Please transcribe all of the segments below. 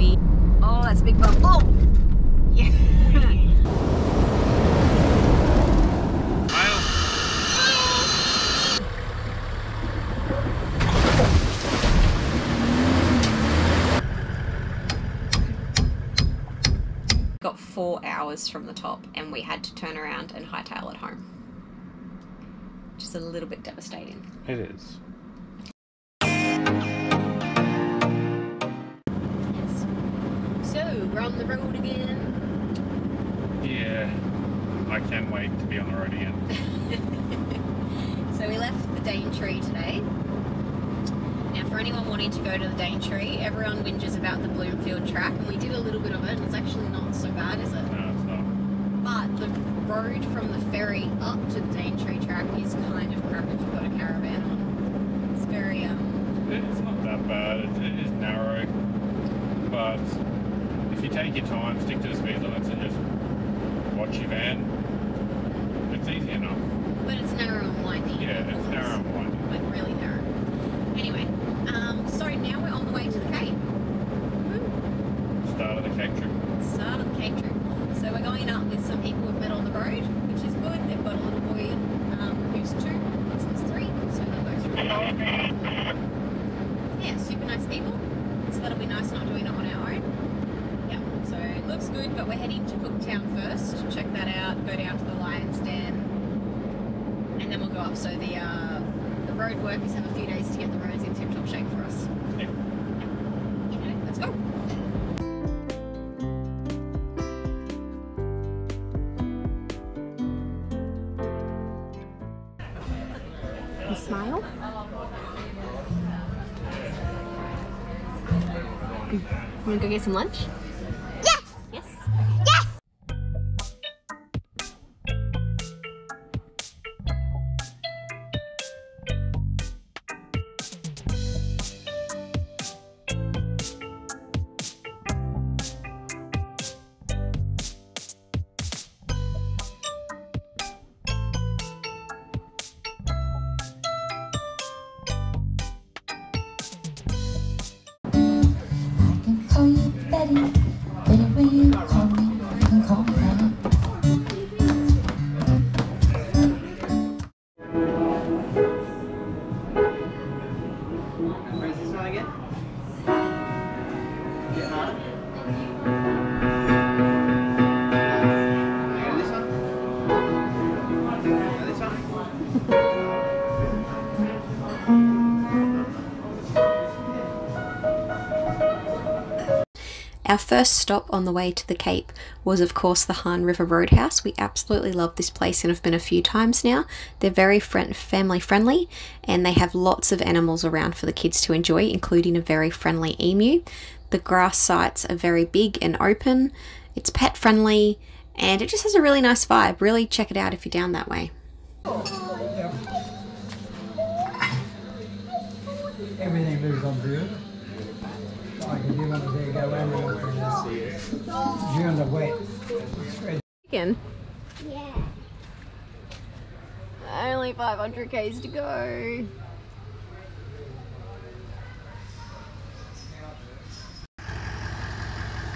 we... Oh, that's a big bump. Oh! Yeah. Got four hours from the top and we had to turn around and hightail it home. Which is a little bit devastating. It is. We're on the road again. Yeah. I can't wait to be on the road again. So we left the Daintree today. Now for anyone wanting to go to the Daintree, everyone whinges about the Bloomfield track and we did a little bit of it and it's actually not so bad, is it? No, it's not. But the road from the ferry up to the Daintree track is kind of crap if you've got a caravan on. It's very um It's not that bad. It, it is narrow. But take your time, stick to the speed limits and just watch your van, it's easy enough. but it's narrow and windy. Yeah, it's narrow and windy. Like really narrow. Anyway, um so now we're on the way to the Cape. Woo. Start of the Cape trip. start of the Cape trip. So we're going up with some people we've met on the road, which is good. They've got a little boy um, who's two, Watson's three, so they're both really Yeah, super nice people. So that'll be nice not doing it on our own. Yeah, so it looks good, but we're heading to Cooktown first. Check that out, go down to the Lion's Den, and then we'll up. So the uh, the road workers have a few days to get the roads in tip-top shape for us. Yeah. Okay, let's go. You smile. You want to go get some lunch? You Our first stop on the way to the Cape was, of course, the Hann River Roadhouse. We absolutely love this place and have been a few times now. They're very friend- family friendly and they have lots of animals around for the kids to enjoy, including a very friendly emu. The grass sites are very big and open, it's pet friendly, and it just has a really nice vibe. Really check it out if you're down that way. Everything moves on if you want to say go under during the wet. spread Again. Yeah. Only 500 k's to go.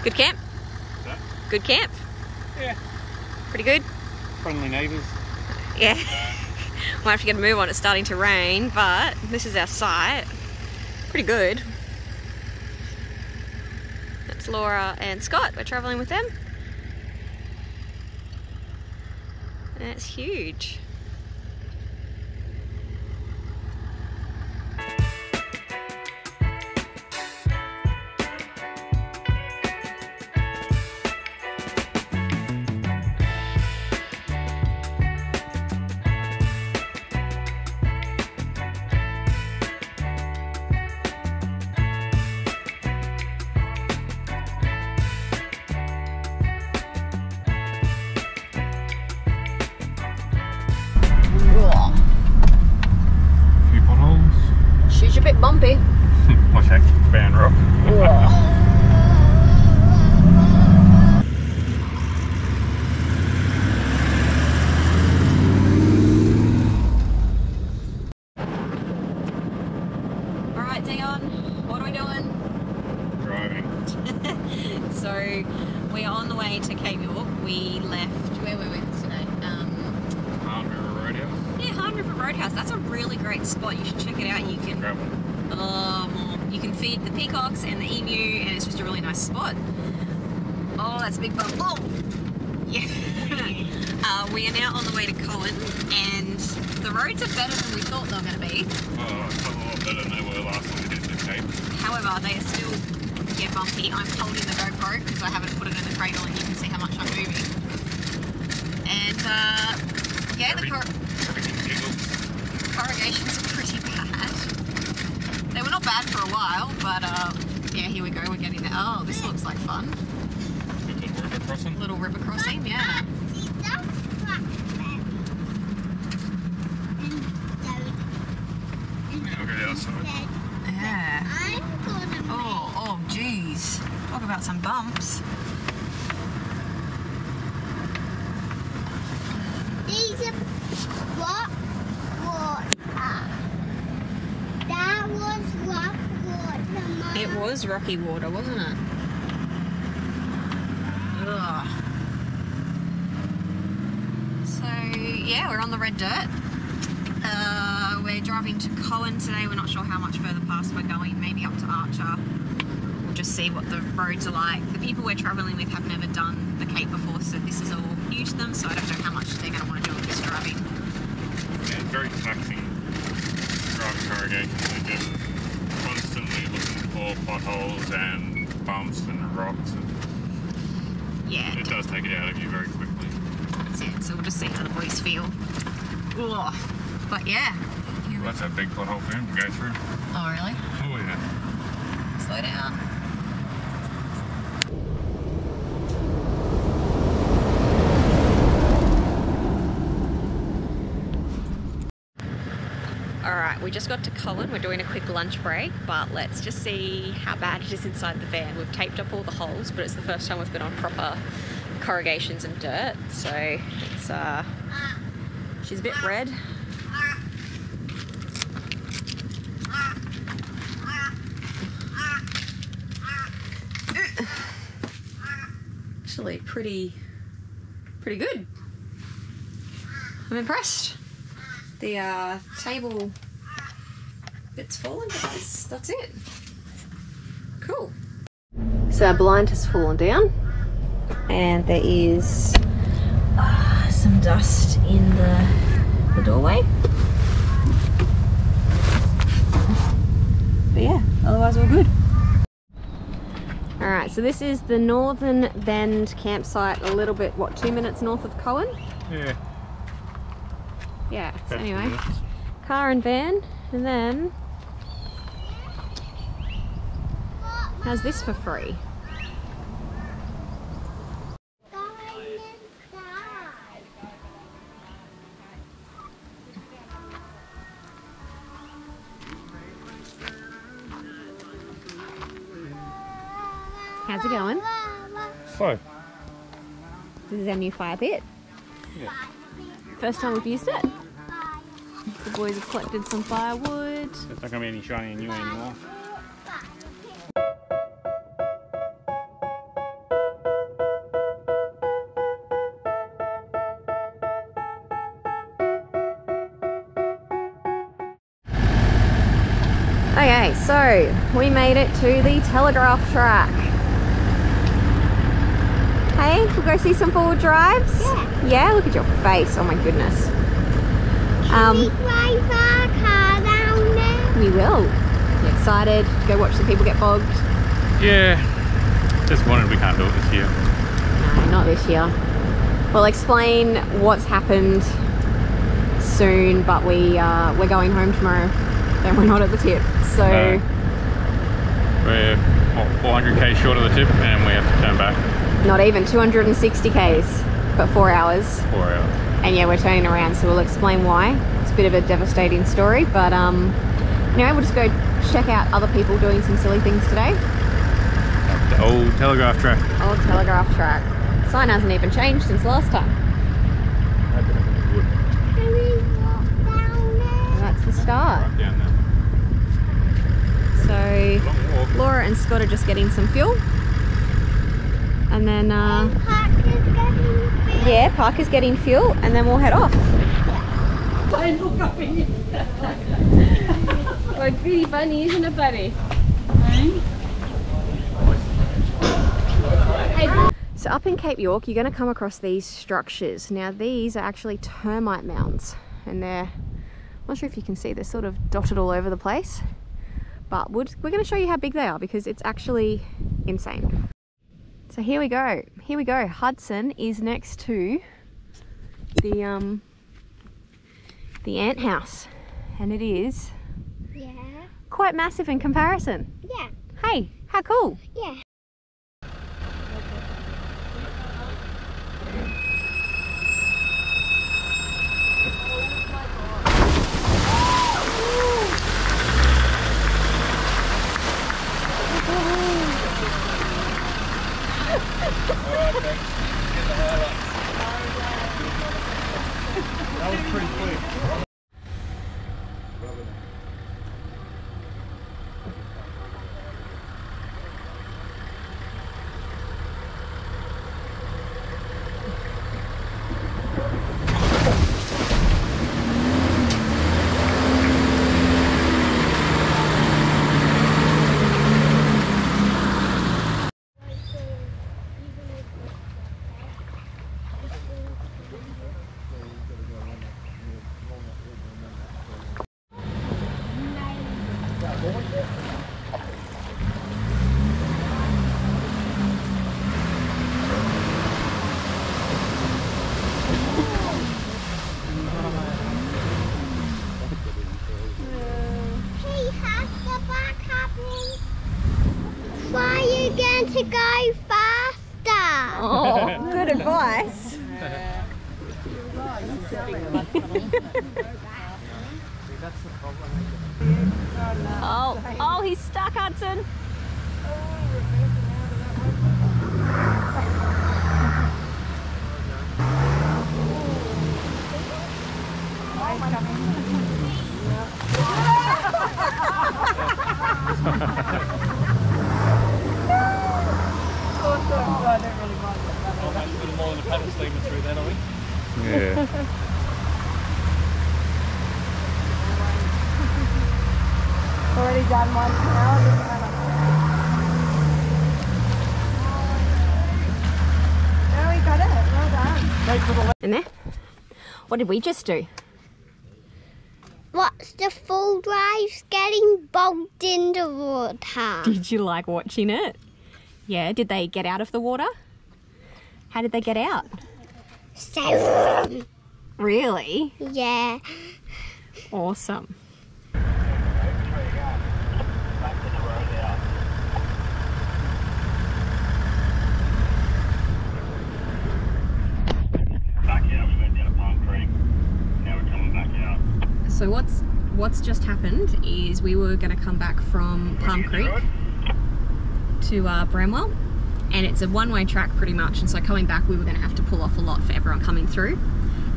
Good camp? That? Good camp? Yeah. Pretty good? Friendly neighbours. Yeah. Might have to get a move on, it's starting to rain, but this is our site. Pretty good. Laura and Scott. We're travelling with them. That's huge. York, we left where were went today? Um, Hann River Roadhouse. Yeah, Hann River Roadhouse. That's a really great spot. You should check it out. You can um, you can feed the peacocks and the emu, and it's just a really nice spot. Oh, that's a big bump. Oh, yeah. uh, we are now on the way to Coen, and the roads are better than we thought they were going to be. Oh, a lot better than they were last time we did the eh? Cape. However, they are still get bumpy. I'm holding the GoPro because I haven't put it in the cradle, and you can see how much I'm moving. And uh, yeah, the Every- cor- corrugations are pretty bad. They were not bad for a while, but uh, yeah, here we go. We're getting there. Oh, this looks like fun. Good little river crossing. Little river crossing, yeah. Yeah, I'll go the other side. Yeah. Oh, oh, geez. Talk about some bumps. These are what water. That was rock water, Mum. It was rocky water, wasn't it? Ugh. So, yeah, we're on the red dirt. Uh, we're driving to Coen today. We're not sure how much further past we're going, maybe up to Archer. Just see what the roads are like. The people we're travelling with have never done the Cape before, so this is all new to them, so I don't know how much they're going to want to do with this driving. Yeah, it's very taxing driving corrugations. They're just constantly looking for potholes and bumps and rocks. And Yeah, it does take it out of you very quickly. that's it. So we'll just see how the boys feel. Ugh. But yeah. Well, that's a big pothole for him to go through. Oh, really? Oh yeah. Slow down. Alright, we just got to Coen. We're doing a quick lunch break, but let's just see how bad it is inside the van. We've taped up all the holes, but it's the first time we've been on proper corrugations and dirt, so it's uh she's a bit red. Actually pretty pretty good. I'm impressed. The uh, table bit's fallen, but that's that's it. Cool. So our blind has fallen down, and there is uh, some dust in the the doorway. But yeah, otherwise we're good. Alright, so this is the Northern Bend campsite, a little bit, what, two minutes north of Coen? Yeah. Yeah, so anyway, car and van, and then how's this for free? How's it going? So, This is our new fire pit. Yeah. First time we've used it. The boys have collected some firewood. it's not gonna be any shiny and new anymore. So we made it to the telegraph track. Hey, we'll go see some forward drives? Yeah. Yeah, look at your face. Oh my goodness. Um, we drive our car down there? we will. You excited? Go watch the people get bogged? Yeah. Disappointed we can't do it this year. No, not this year. We'll explain what's happened soon, but we uh, we're going home tomorrow. Then we're not at the tip. So No. We're what, 400k short of the tip and we have to turn back not even 260 k's, but four hours. four hours. and yeah we're turning around so we'll explain why it's a bit of a devastating story but um anyway we'll just go check out other people doing some silly things today The old telegraph track. old telegraph track sign hasn't even changed since last time Can we walk down there? that's the start Right down there. so. Laura and scott are just getting some fuel and then uh Park is yeah parker's getting fuel and then we'll head off it's really funny, isn't it, buddy? So up in Cape York, you're going to come across these structures. Now these are actually termite mounds and they're, I'm not sure if you can see, they're sort of dotted all over the place. But we're, we're going to show you how big they are because it's actually insane. So here we go. Here we go. Hudson is next to the um the ant house and it is Yeah. quite massive in comparison. Yeah. Hey, how cool. Yeah. That was pretty quick. Hey, how's the back happening? Why are you going to go faster? Oh, good advice. oh, oh, he's stuck, Hudson. Oh, that's a little more than a paddle steamer through then, are we? Yeah. Already done one now. We got it. Well done. In there. What did we just do? What's the full drive getting bogged in the water? Did you like watching it? Yeah, did they get out of the water? How did they get out? So, Really? yeah. Awesome. Back out, we went down to Palm Creek. Now we're coming back out. So what's what's just happened is we were going to come back from Palm Creek to uh, Bramwell, and it's a one-way track pretty much. And so coming back, we were going to have to pull off a lot for everyone coming through.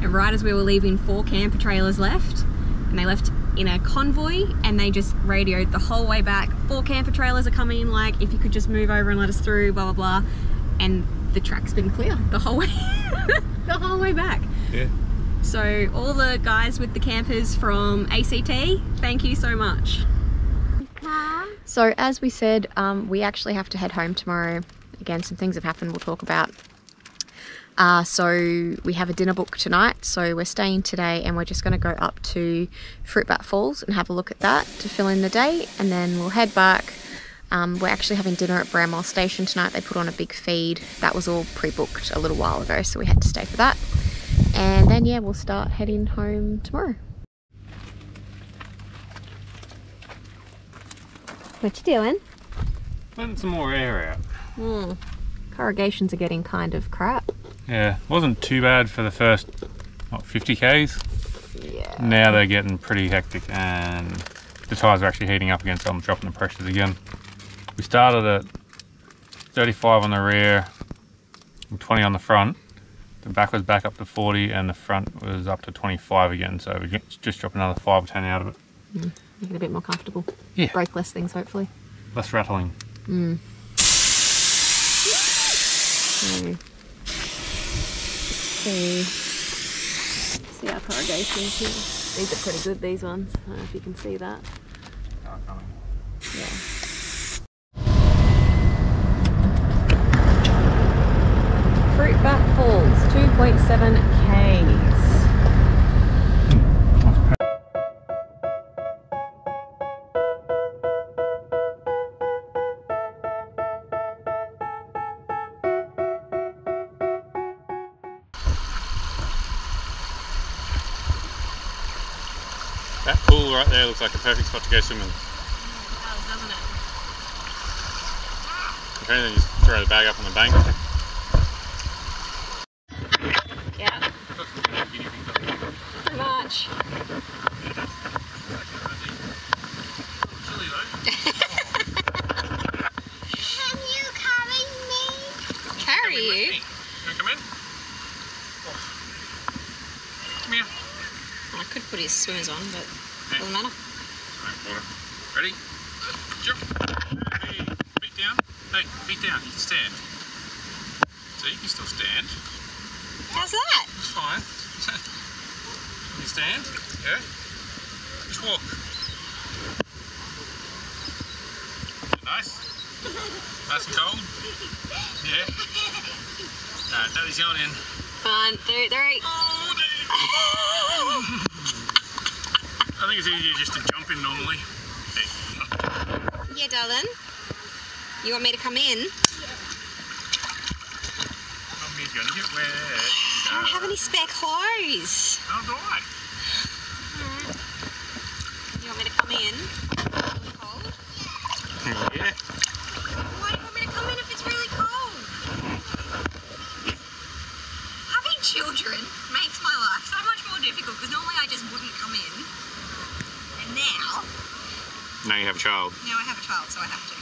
And right as we were leaving, four camper trailers left, and they left in a convoy, and they just radioed the whole way back. Four camper trailers are coming. Like, if you could just move over and let us through, blah blah blah. And the track's been clear the whole way, the whole way back. Yeah. So all the guys with the campers from ACT, thank you so much. So as we said, um, we actually have to head home tomorrow. Again, some things have happened we'll talk about. Uh, so we have a dinner book tonight. So we're staying today and we're just going to go up to Fruitbat Falls and have a look at that to fill in the day. And then we'll head back. Um, we're actually having dinner at Bramwell Station tonight. They put on a big feed. That was all pre-booked a little while ago, so we had to stay for that. And then yeah, we'll start heading home tomorrow. What you doing? Letting some more air out. Hmm. Corrugations are getting kind of crap. Yeah, wasn't too bad for the first, what, 50 Ks? Yeah. Now they're getting pretty hectic and the tyres are actually heating up again, so I'm dropping the pressures again. We started at 35 on the rear and 20 on the front. The back was back up to 40 and the front was up to 25 again, so we ju- just dropped another 5 or 10 out of it. Make it a bit more comfortable. Yeah. Break less things, hopefully. Less rattling. So, see, see our corrugations here. These are pretty good, these ones. I don't know if you can see that. Yeah. Fruitbat Falls, 2.7 That pool right there looks like a perfect spot to go swimming. doesn't it? If anything, just throw the bag up on the bank. Yeah, pretty much. Can you carry me? Carry you? come in? Come here. I could put his swimmers on, but doesn't matter. Ready? Jump. Hey, feet down. Hey, feet down. You can stand. So you can still stand. How's that? It's fine. you stand. Yeah. Just walk. Nice. Nice and cold. Yeah. No, Daddy's going in. One, two, three. Oh, I think it's easier just to jump in normally. Yeah, darling. You want me to come in? Gonna get wet. I don't have any spare clothes. How do I? Hmm. You want me to come in? Really cold? Yeah. Why do you want me to come in if it's really cold? Having children makes my life so much more difficult because normally I just wouldn't come in. And now, Now you have a child. now I have a child, so I have to.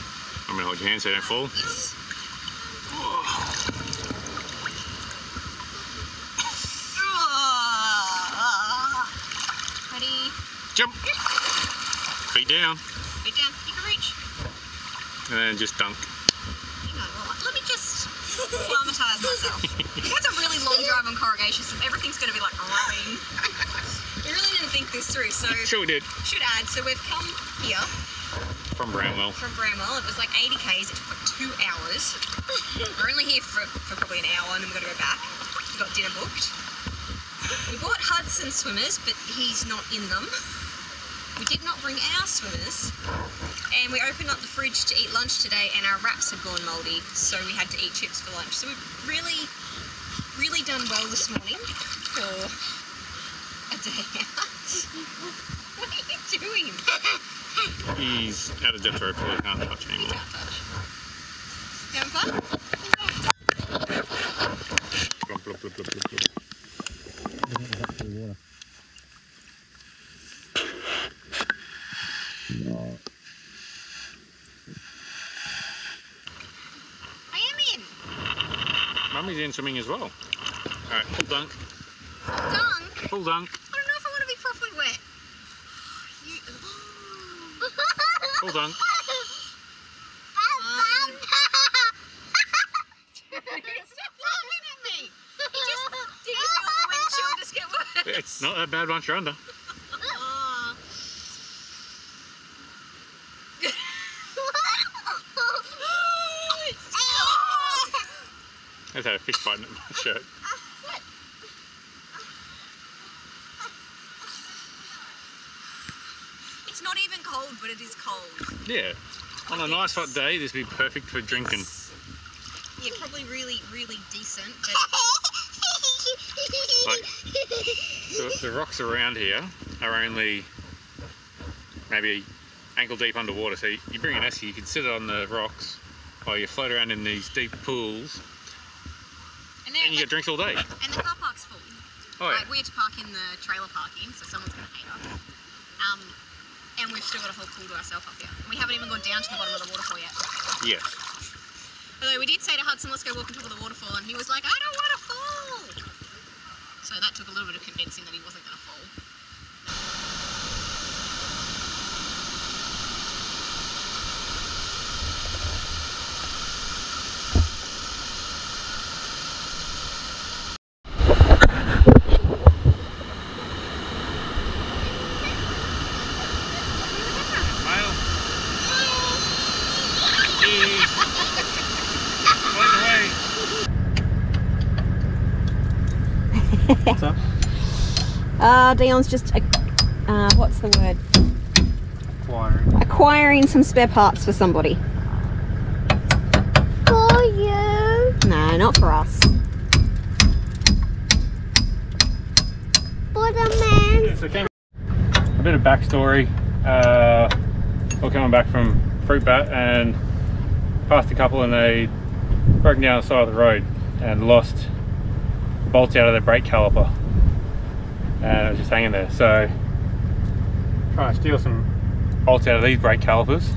I'm gonna hold your hand so you don't fall. Yes. Ready? Jump. Feet down. Feet down. You can reach. And then just dunk. Hang on, let me just acclimatise myself. That's a really long drive on corrugation, so everything's going to be like rubbing. We really didn't think this through, so Sure we did. should add. So we've come here From Bramwell. from Bramwell. It was like 80 k's. It took like two hours. We're only here for, for probably an hour, and then we've got to go back. We've got dinner booked. We bought Hudson swimmers, but he's not in them. We did not bring our swimmers. And we opened up the fridge to eat lunch today, and our wraps had gone mouldy, so we had to eat chips for lunch. So we've really, really done well this morning for a day out. what are you doing? He's out of depth rope, so he can't touch anymore. You having fun? Mummy's in swimming as well. Alright, full dunk. Dunk. Full dunk. I don't know if I want to be properly wet. You... Full dunk. Stop laughing at me. You just did you feel the windshield just get worse? It's not that bad once you're under. I've had a fish bite in my shirt. It's not even cold, but it is cold. Yeah. On a nice hot day, this would be perfect for drinking. Yeah, probably really, really decent, Like, the, the rocks around here are only maybe ankle deep underwater. So you, you bring an esky, you can sit on the rocks while you float around in these deep pools and, you get drinks all day. and the car park's full. Oh yeah. Like, we had to park in the trailer parking, so someone's going to hate us. Um, and we've still got a whole pool to ourselves up here. And we haven't even gone down to the bottom of the waterfall yet. Yes. Although we did say to Hudson, let's go walk on top of the waterfall, and he was like, I don't want to fall. So that took a little bit of convincing that he wasn't going to fall. What's up? Uh, Dion's just, uh, what's the word? Acquiring. Acquiring some spare parts for somebody. For you. No, not for us. For the man. So came a bit of backstory. Uh, we're coming back from Fruit Bat and passed a couple and they broke down the side of the road and lost bolts out of their brake caliper. And it was just hanging there. So trying to steal some bolts out of these brake calipers,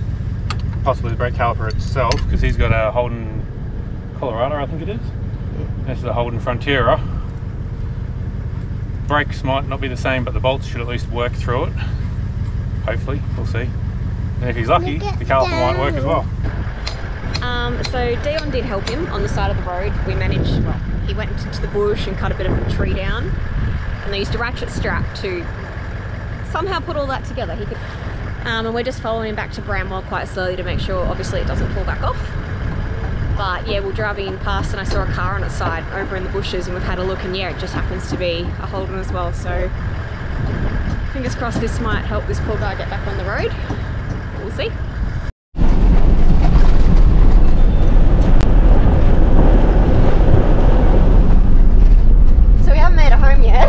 possibly the brake caliper itself, because he's got a Holden Colorado, I think it is. This is a Holden Frontera brakes might not be the same, but the bolts should at least work through it. Hopefully, we'll see. And if he's lucky, the caliper might work as well. Um, so Dion did help him on the side of the road. We managed, well, he went into the bush and cut a bit of a tree down. And they used a ratchet strap to somehow put all that together. He could, um, and we're just following him back to Bramwell quite slowly to make sure, obviously, it doesn't fall back off. But yeah, we're driving past and I saw a car on its side over in the bushes and we've had a look and yeah, it just happens to be a Holden as well. So fingers crossed this might help this poor guy get back on the road. We'll see. So we haven't made it home yet.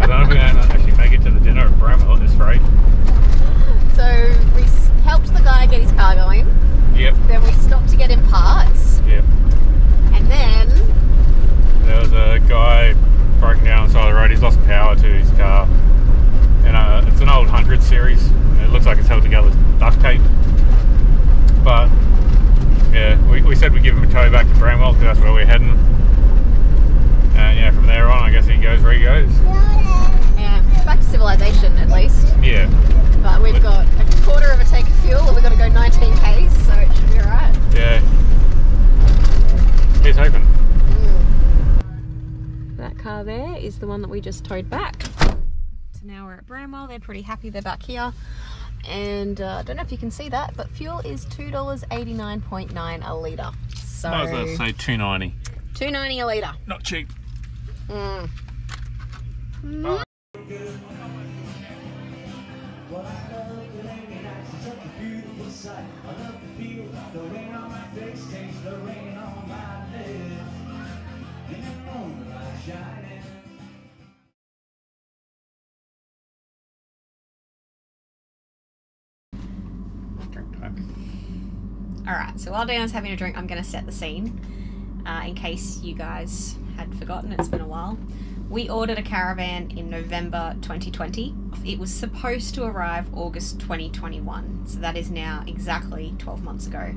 I don't know if we're going to actually make it to the dinner at Bramwell at this rate. So we s- helped the guy get his car going. Yep, Then we stopped to get him parts. yep. And then There was a guy broken down on the side of the road. He's lost power to his car. And uh, it's an old 100 series. and It looks like it's held together with duct tape. But yeah, we, we said we'd give him a tow back to Bramwell because that's where we're heading. And uh, yeah, from there on, I guess he goes where he goes. yeah, back to civilization at least. Yeah. But we've got a quarter of a tank of fuel and we've got to go 19 k's, so it should be alright. Yeah. Here's hoping. Mm. That car there is the one that we just towed back. So now we're at Bramwell. They're pretty happy they're back here. And uh, I don't know if you can see that, but fuel is $2.89.9 a litre. So I was going to say 290. 2.90 a litre. Not cheap. Mm. Drink Alright, so while Dana's having a drink, I'm going to set the scene. Uh, in case you guys had forgotten, it's been a while. We ordered a caravan in November 2020. It was supposed to arrive August 2021, so that is now exactly 12 months ago.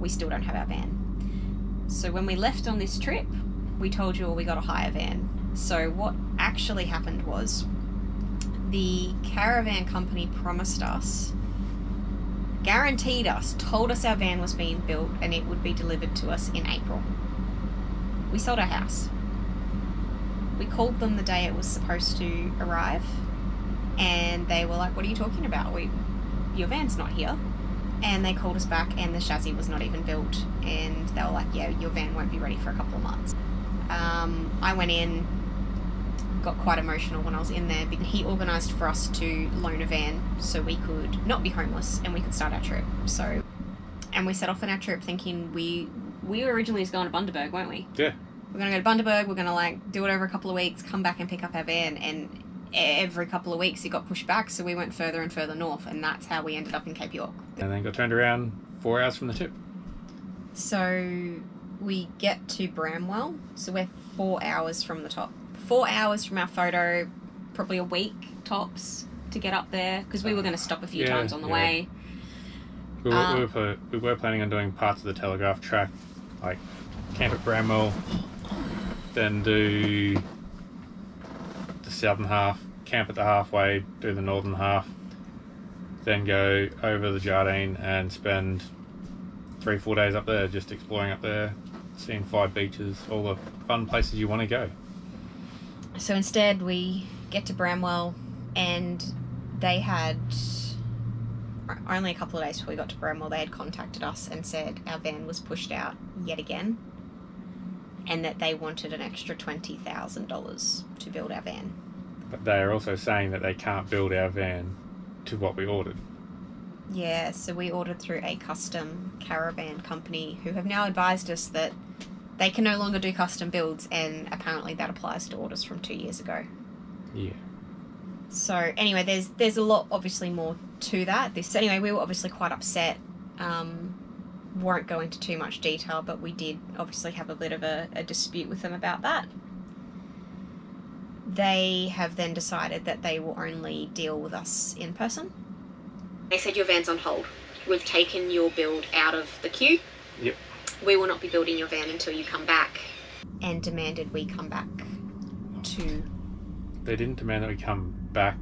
We still don't have our van. So when we left on this trip, we told you all we got a hire van. So what actually happened was the caravan company promised us guaranteed us, told us our van was being built and it would be delivered to us in April. We sold our house. We called them the day it was supposed to arrive and they were like, What are you talking about? We your van's not here. And they called us back and the chassis was not even built and they were like, Yeah, your van won't be ready for a couple of months. Um, I went in, got quite emotional when I was in there. Because he organised for us to loan a van so we could not be homeless and we could start our trip. So, and we set off on our trip thinking we we were originally just going to Bundaberg, weren't we? Yeah. We're gonna go to Bundaberg. We're gonna like do it over a couple of weeks, come back and pick up our van, and every couple of weeks it got pushed back, so we went further and further north, and that's how we ended up in Cape York. And then got turned around four hours from the tip. So we get to Bramwell, so we're four hours from the top. Four hours from our photo, probably a week tops to get up there because we were going to stop a few Yeah, times on the yeah. way. We were, Ah. we, were, pla- we were planning on doing parts of the Telegraph track, like camp at Bramwell, then do the southern half, camp at the halfway, do the northern half, then go over the Jardine and spend three, four days up there just exploring up there, seeing five beaches, all the fun places you want to go. So instead, we get to Bramwell, and they had only a couple of days before we got to Bramwell. They had contacted us and said our van was pushed out yet again. and that they wanted an extra $20,000 to build our van. But they are also saying that they can't build our van to what we ordered. Yeah, so we ordered through a custom caravan company who have now advised us that they can no longer do custom builds, and apparently that applies to orders from two years ago. Yeah. So anyway, there's there's a lot obviously more to that. This anyway, we were obviously quite upset. Um, won't go into too much detail, but we did obviously have a bit of a, a dispute with them about that. They have then decided that they will only deal with us in person. They said your van's on hold. We've taken your build out of the queue. Yep. We will not be building your van until you come back. And demanded we come back to They didn't demand that we come back.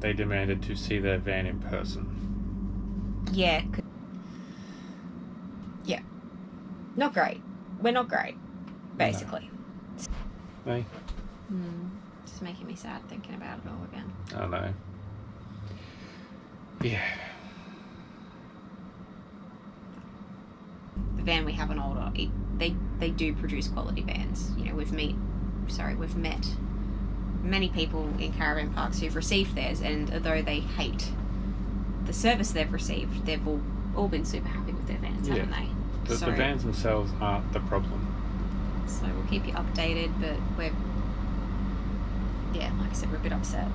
They demanded to see their van in person. Yeah. Yeah. Not great. We're not great, basically. Hey, Hmm. Just making me sad thinking about it all again. I know. Yeah. The van we have on order, it, they they do produce quality vans. You know, we've meet, sorry, we've met many people in caravan parks who've received theirs, and although they hate the service they've received, they've all, all been super happy with their vans, haven't they? The, so, the vans themselves aren't the problem. so we'll keep you updated, but we're yeah, like I said, we're a bit upset.